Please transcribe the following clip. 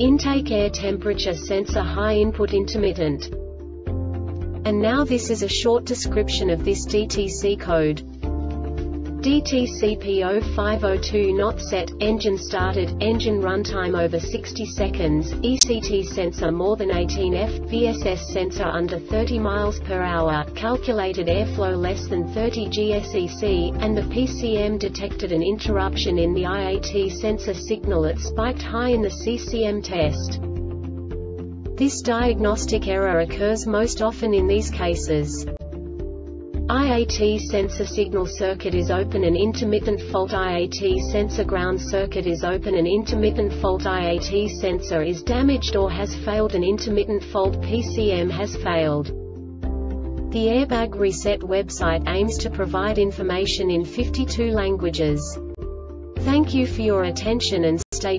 Intake air temperature sensor high input intermittent. And now this is a short description of this DTC code. DTC P0502 not set, engine started, engine runtime over 60 seconds, ECT sensor more than 18 F, VSS sensor under 30 miles per hour, calculated airflow less than 30 GSEC, and the PCM detected an interruption in the IAT sensor signal it spiked high in the CCM test. This diagnostic error occurs most often in these cases. IAT sensor signal circuit is open and intermittent fault IAT sensor ground circuit is open and intermittent fault IAT sensor is damaged or has failed and intermittent fault PCM has failed. The Airbag Reset website aims to provide information in 52 languages. Thank you for your attention and stay tuned.